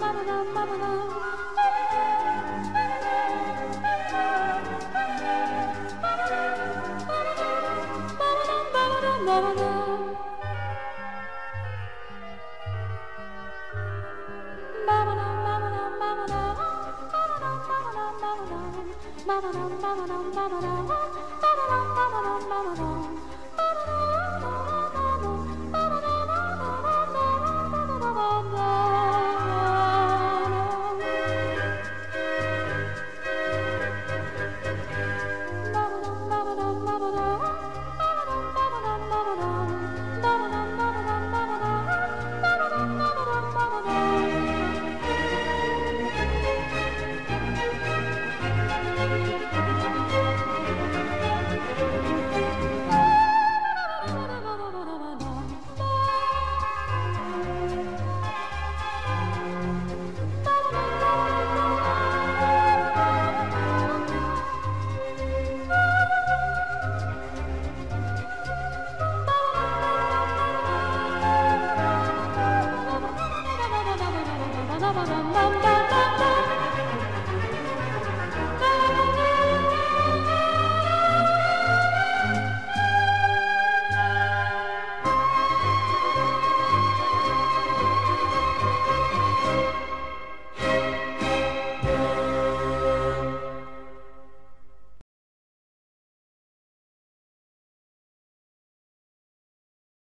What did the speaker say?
ba ba ba ba